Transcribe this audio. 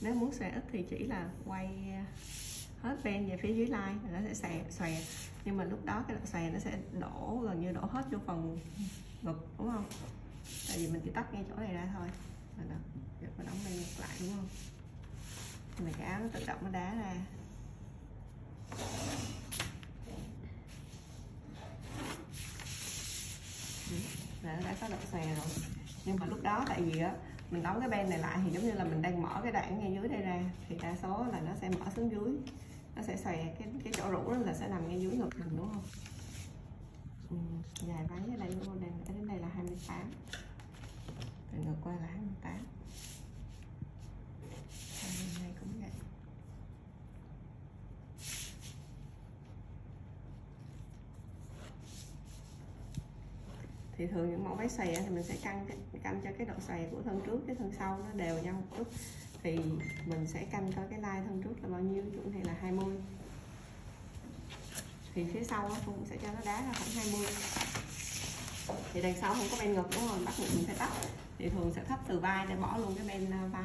nếu muốn xòe ít thì chỉ là quay à, hết ven về phía dưới lai nó sẽ xòe xòe. Nhưng mà lúc đó cái đoạn xòe nó sẽ đổ, gần như đổ hết vô phần ngực, đúng không? Tại vì mình chỉ tắt ngay chỗ này ra thôi. Là đó mình đóng ven ngược lại, đúng không? Mà cái áo nó tự động nó đá ra. Là nó đã có đoạn xòe rồi. Nhưng mà lúc đó tại vì á mình đóng cái ben này lại thì giống như là mình đang mở cái đoạn ngay dưới đây ra thì đa số là nó sẽ mở xuống dưới. Nó sẽ xòe cái cái chỗ rũ đó là sẽ nằm ngay dưới ngực mình đúng không? Ừ, dài váy ở đây đúng không? Đang đến đây là 28 từ ngược qua là 28 bên này cũng vậy thì thường những mẫu váy xòe thì mình sẽ căng canh cho cái độ xòe của thân trước cái thân sau nó đều nhau một chút. Thì mình sẽ canh coi cái lai thân trước là bao nhiêu chỗ này là 20 thì phía sau cũng sẽ cho nó đá ra khoảng 20 thì đằng sau không có bên ngực, đúng không? Bắt buộc mình phải tắt. Thì thường sẽ thấp từ vai để bỏ luôn cái bên à, vai.